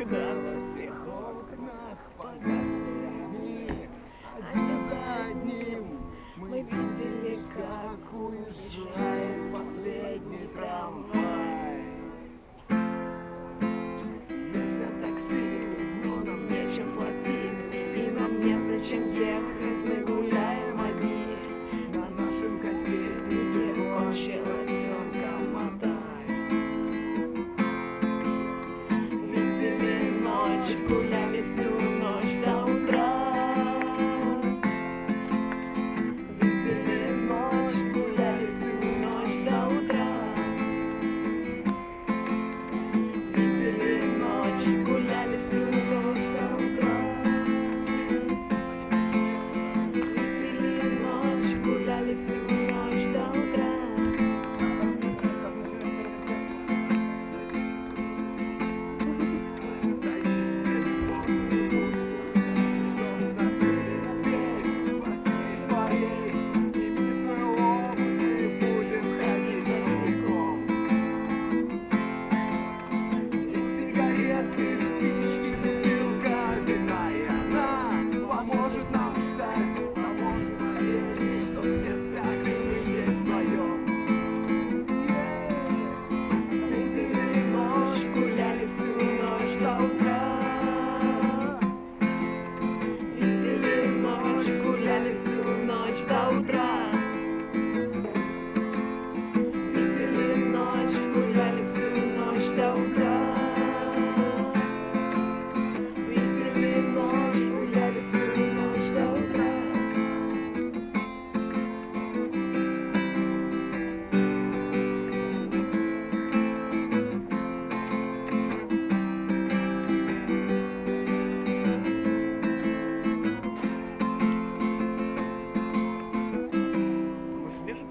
когда на всех окнах погасли один за одним мы видели, как уезжает последний трамвай.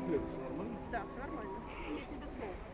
Все нормально? Да, все нормально. Не без слов.